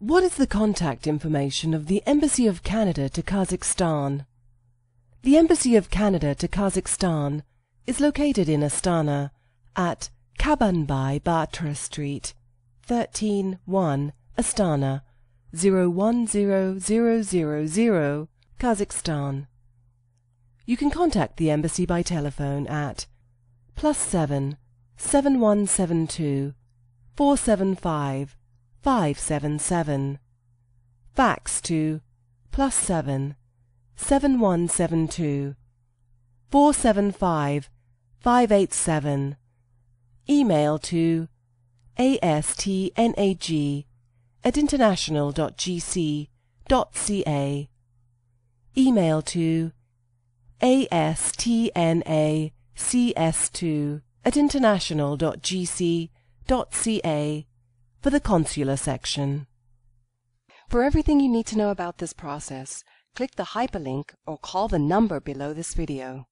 What is the contact information of the Embassy of Canada to Kazakhstan? The Embassy of Canada to Kazakhstan is located in Astana at Kabanbay Batyr Street, 131 Astana, 010000, Kazakhstan. You can contact the embassy by telephone at plus 7 7172 475 577. Fax to plus 7 7172 475 587. Email to astnag at international.gc.ca. Email to astnacs2 at international.gc.ca for the consular section. For everything you need to know about this process, click the hyperlink or call the number below this video.